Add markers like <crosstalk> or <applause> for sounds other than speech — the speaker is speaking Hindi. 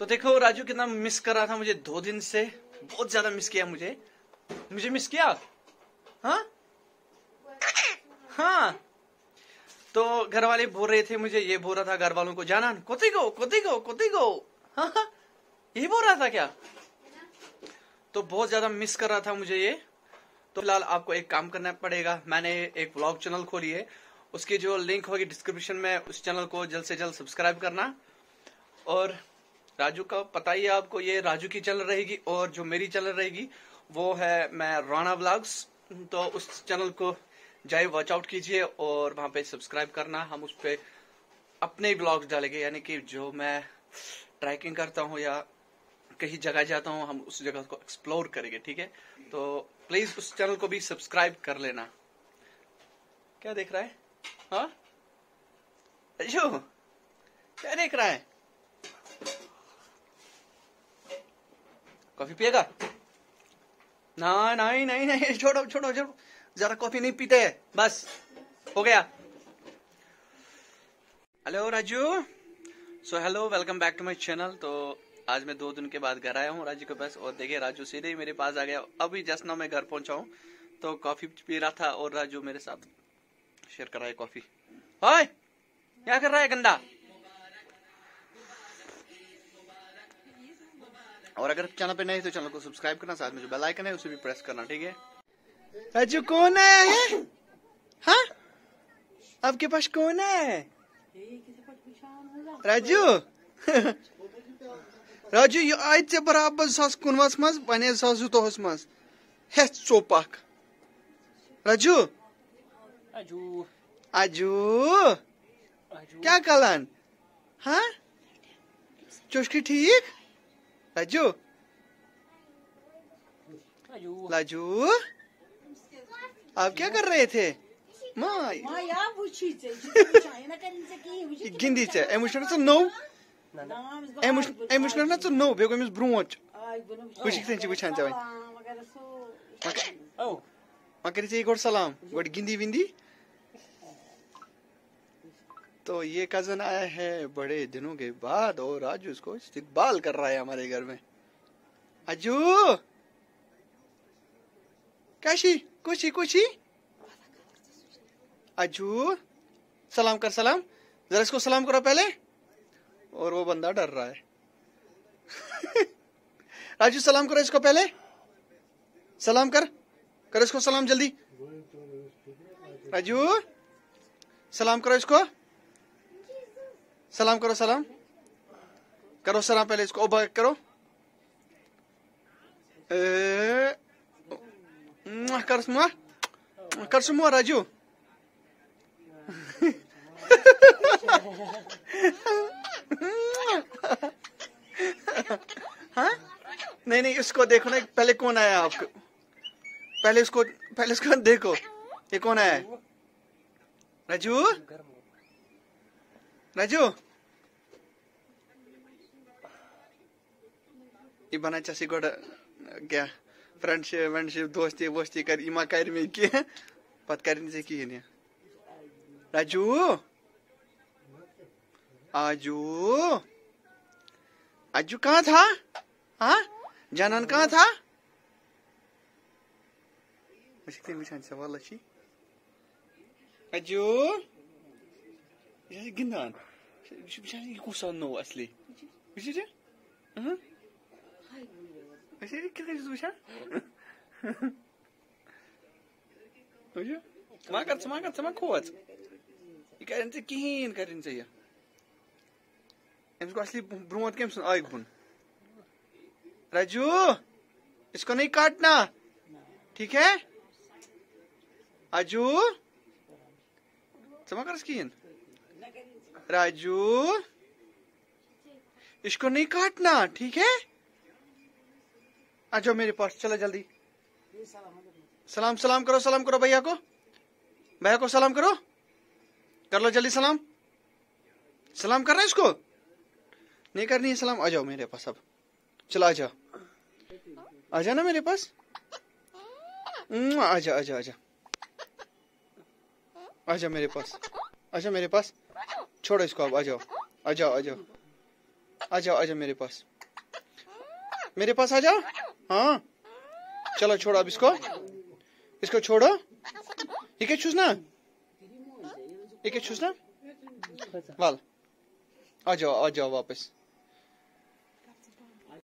तो देखो, राजू कितना मिस कर रहा था मुझे दो दिन से। बहुत ज़्यादा मिस किया मुझे। मुझे मिस किया? हाँ? हाँ। तो घर वाले बोल रहे थे मुझे, ये बोल रहा था घर वालों को जाना। कोती गो कोती गो कोती गो। हाँ हाँ। यही बोल रहा था क्या? तो बहुत ज़्यादा मिस कर रहा था मुझे ये। तो फ़िलहाल आपको एक काम करना पड़ेगा। मैंने एक ब्लॉग चैनल खोली है। उसकी जो लिंक होगी डिस्क्रिप्शन में, उस चैनल को जल्द से जल्द सब्सक्राइब करना। और राजू का पता ही है आपको, ये राजू की चैनल रहेगी और जो मेरी चैनल रहेगी, वो है मैं राणा ब्लॉग्स तो उस चैनल को जाए वॉच आउट कीजिए और वहाँ पे सब्सक्राइब करना। हम उस पर अपने ब्लॉग्स डालेंगे, यानी कि जो मैं ट्रैकिंग करता हूँ या कहीं जगह जाता हूँ, हम उस जगह को एक्सप्लोर करेंगे, ठीक है? तो प्लीज़ उस चैनल को भी सब्सक्राइब कर लेना। क्या देख रहा है? हाँ? अजू, क्या देख रहा है? कॉफ़ी पिएगा? ना, नहीं नहीं नहीं, <laughs> छोड़ो छोड़ो छोड़ो। जरा कॉफ़ी नहीं पीते बस। हो गया। Hello, Raju. So hello welcome back to my channel तो आज मैं दो दिन के बाद घर आया हूँ, राजू के पास। और देखिए, राजू सीधे ही मेरे पास आ गया। अभी जस्ट ना मैं घर पहुँचा हूँ। तो कॉफ़ी पी रहा था और राजू मेरे साथ शेयर कर रहा है कॉफ़ी। हाय क्या कर रहा है गंदा? और अगर चैनल पे नहीं तो चैनल को सब्सक्राइब करना साथ में जो बेल आइकन है उसे भी प्रेस करना ठीक है? राजू कौन आया है? <coughs> हाँ? आपके पास कौन है? <laughs> <laughs> राजू? राजू ये आय चे बराबर सास कुनवस मज बने सास जुतोहस मज हे चोप अख राजू। आजू? क्या कलन? हाँ? चुस्की ठीक? Aduh. लाजू आप क्या कर रहे थे. Çayına kendinize giyin. गिंदीचे एमुशनच नौ एमुशनच नौ बेगो अमिस ब्रोच var. Oh, मकर से गोड सलाम गोड गिंदी विंदी तो ये कज़न आया है बड़े दिनों के बाद और आज उसको इस्तेकबाल कर रहा है हमारे घर में। अजू! काशी, कुशी कुशी! अजू! सलाम कर, सलाम! जरा इसको सलाम करो पहले। और वो बंदा डर रहा है। <laughs> राजू सलाम करो इसको पहले। सलाम कर। कर इसको सलाम जल्दी। राजू सलाम करो इसको। सलाम करो सलाम। करो सलाम पहले इसको। ओबा करो। कर मुआ, कर सुमुआ राजू। हाँ? नहीं नहीं इसको देखो ना पहले कौन आया आपको? पहले इसको पहले इसको देखो ये कौन आया राजू? राजू ये बना चसी गोड़ क्या फ्रेंडशिप फ्रेंडशिप दोस्ती, वोस्ती कर, इमा कर में की पत कर से की नहीं? राजू आजू। आजू कहाँ था? हाँ? जानन कहाँ था? Masih bisa bisa wallah sih. Aju. Bir şey kusan no asli. Bir şey? Hı? Bir şey kira zuşa? Oye? Semangat, semangat, semangat kuat. Ikarin से किहीन करिन चाहिए इनको असली ब्रोमत केम सुन आग बुन राजू इसको नहीं काटना ठीक है आजू समा कर स्कीन राजू। इसको नहीं काटना, ठीक है? आ जाओ मेरे पास, चलो जल्दी। सलाम सलाम करो सलाम करो भैया को। भैया को सलाम करो। कर लो जल्दी सलाम। सलाम करना है इसको? नहीं करनी है सलाम। आ जाओ मेरे पास अब। चलो आ जाओ। आ जाओ ना मेरे पास। आ जाओ मेरे पास। आ जाओ मेरे पास। छोड़ो इसको अब, आ जाओ। आ जाओ आ जाओ। आ जाओ आ जाओ मेरे पास। मेरे पास आ जाओ? हाँ। चलो छोड़ो अब इसको। इसको छोड़ो। ये क्या छूसना ये क्या छूसना वाल। आ जाओ आ जाओ वापस।